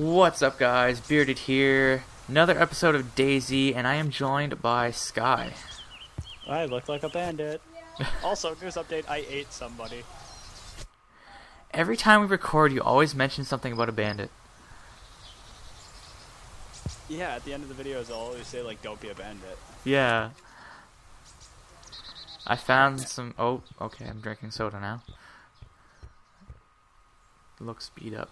What's up, guys? Bearded here. Another episode of DayZ, and I am joined by Sky. I look like a bandit. also, news update: I ate somebody. Every time we record, you always mention something about a bandit. Yeah, at the end of the videos, I'll always say like, "Don't be a bandit." Yeah. I found some. Oh, okay. I'm drinking soda now. Look, speed up.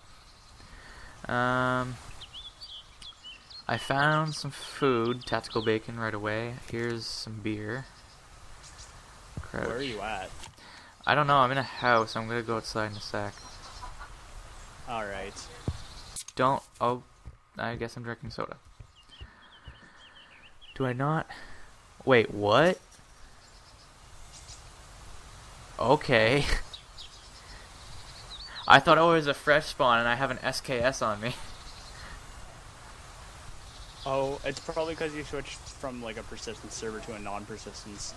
Um, I found some food, tactical bacon, right away. Here's some beer. Crouch. Where are you at? I don't know. I'm in a house. I'm gonna go outside in a sec. All right. Don't. Oh, I guess I'm drinking soda. Do I not? Wait, what? Okay. I thought oh, it was a fresh spawn and I have an SKS on me. Oh, it's probably because you switched from like a persistent server to a non-persistence.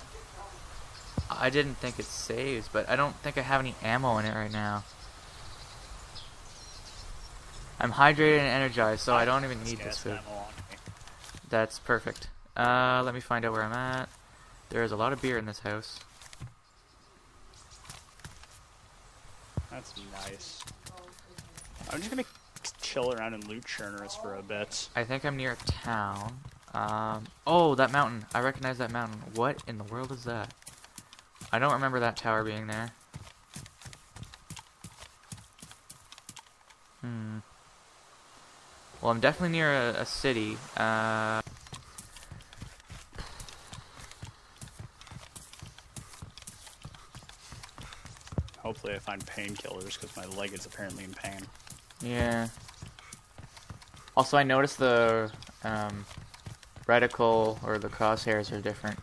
I didn't think it saves, but I don't think I have any ammo in it right now. I'm hydrated and energized, so I don't even need this food. ammo on me. That's perfect. Uh, let me find out where I'm at. There is a lot of beer in this house. That's nice. I'm just gonna chill around in loot churners for a bit. I think I'm near a town. Um, oh, that mountain. I recognize that mountain. What in the world is that? I don't remember that tower being there. Hmm. Well, I'm definitely near a, a city. Uh, Hopefully, I find painkillers because my leg is apparently in pain. yeah. Also, I noticed the um, reticle or the crosshairs are different.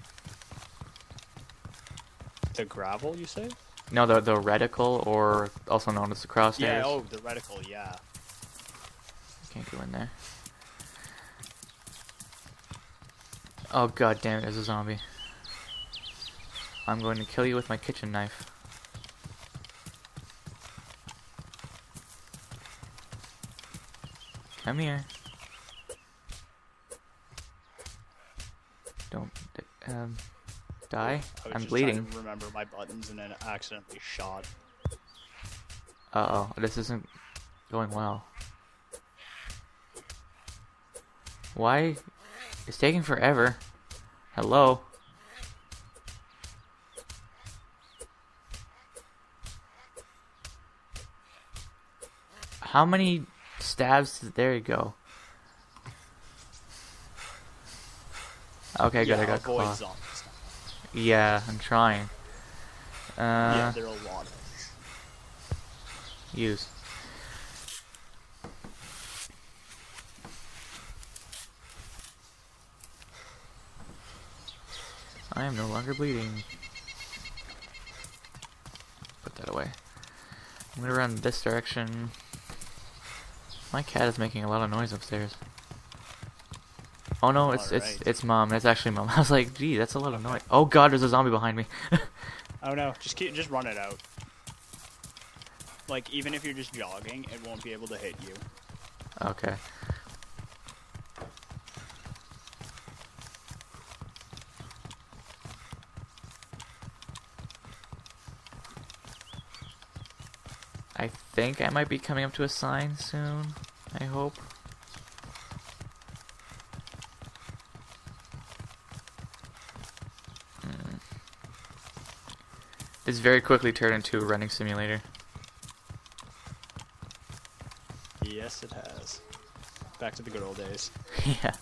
The gravel, you say? No, the the reticle, or also known as the crosshairs. Yeah. Oh, the reticle. Yeah. Can't go in there. Oh god damn it, there's a zombie. I'm going to kill you with my kitchen knife. Come here. Don't um die. I'm bleeding. Remember my buttons and then accidentally shot. Uh oh, this isn't going well. Why? It's taking forever. Hello? How many stabs? There you go. Okay, good. yeah, I got avoid claw. zombies. Yeah, I'm trying. Uh, yeah, there are a lot of them. Use. I am no longer bleeding. Put that away. I'm gonna run this direction. My cat is making a lot of noise upstairs. Oh no, it's it's it's mom. It's actually mom. I was like, gee, that's a lot of noise. Oh god, there's a zombie behind me. Oh no, just keep, just run it out. Like even if you're just jogging, it won't be able to hit you. okay. I think I might be coming up to a sign soon. I hope. Hmm. This very quickly turned into a running simulator. Yes, it has. Back to the good old days. yeah.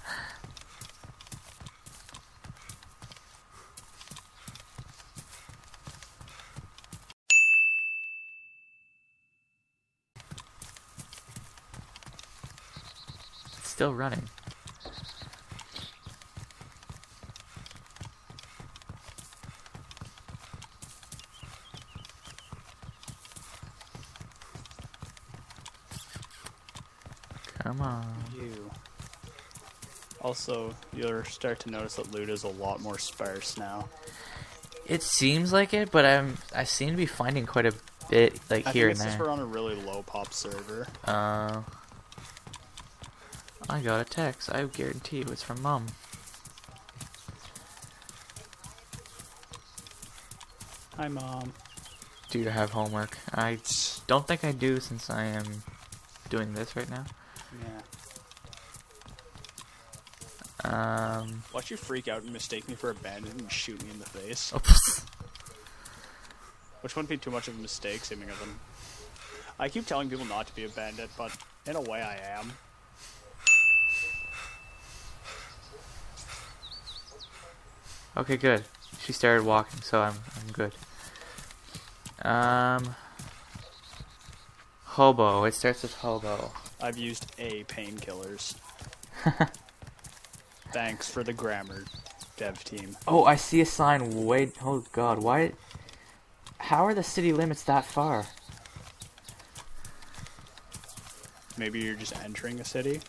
Still running. Come on. You. Also, you'll start to notice that loot is a lot more sparse now. It seems like it, but I'm I seem to be finding quite a bit like I here think and there. we're on a really low pop server. Uh, I got a text. I guarantee it was from mom. Hi, mom. Do you have homework? I don't think I do since I am doing this right now. Yeah. Um. Watch you freak out and mistake me for a bandit and shoot me in the face. Oops. Which wouldn't be too much of a mistake, seeming of them. I keep telling people not to be a bandit, but in a way I am. Okay, good. She started walking, so I'm I'm good. Um. Hobo. It starts with hobo. I've used A painkillers. Thanks for the grammar, dev team. Oh, I see a sign. Wait. Oh God. Why? How are the city limits that far? Maybe you're just entering a city?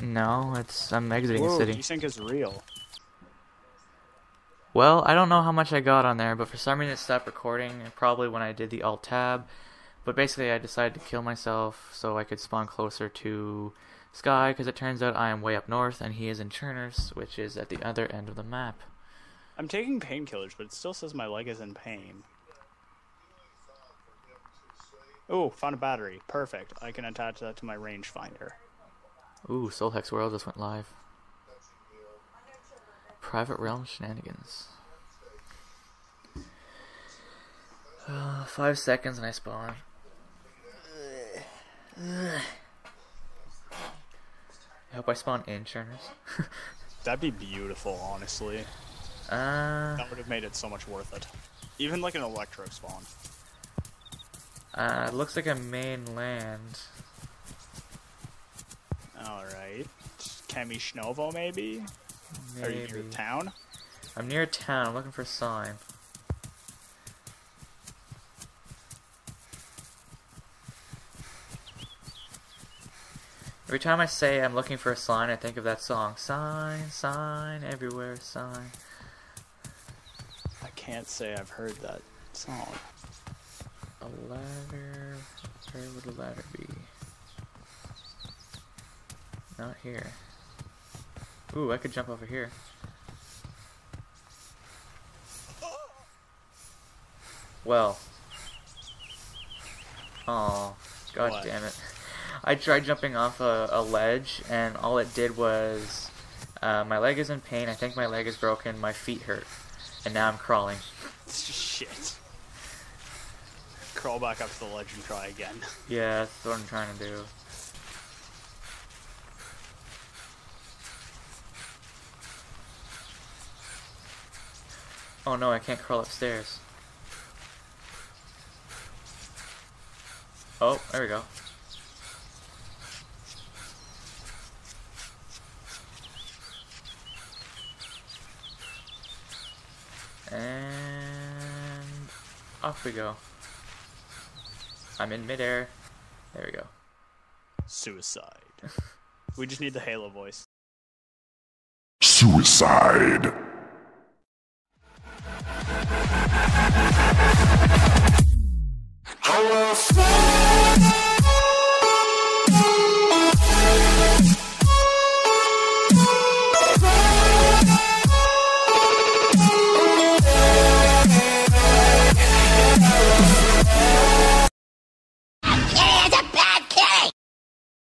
No, it's I'm exiting Whoa, a city. think is real. Well, I don't know how much I got on there, but for some reason it stopped recording, probably when I did the alt tab. But basically, I decided to kill myself so I could spawn closer to Sky, because it turns out I am way up north and he is in Churners, which is at the other end of the map. I'm taking painkillers, but it still says my leg is in pain. Oh, found a battery. Perfect. I can attach that to my rangefinder. Ooh, Soul Hex World just went live. Private Realm Shenanigans. Uh, five seconds and I spawn. I hope I spawn in Cherners. That'd be beautiful, honestly. uh, That would have made it so much worth it. Even like an electro spawn. uh, looks like a main land. Alright. Kamyshovo, maybe? Are you near Maybe. town? I'm near a town. I'm looking for a sign. Every time I say I'm looking for a sign, I think of that song. Sign, sign, everywhere, sign. I can't say I've heard that song. A ladder. Where would a ladder be? Not here. Ooh, I could jump over here. Well. Oh, god What? damn it. I tried jumping off a, a ledge, and all it did was uh, my leg is in pain. I think my leg is broken. My feet hurt, and now I'm crawling. Shit. Crawl back up to the ledge and try again. Yeah, that's what I'm trying to do. Oh no, I can't crawl upstairs. Oh, there we go. And off we go. I'm in midair. There we go. Suicide. we just need the Halo voice. Suicide. Will fly.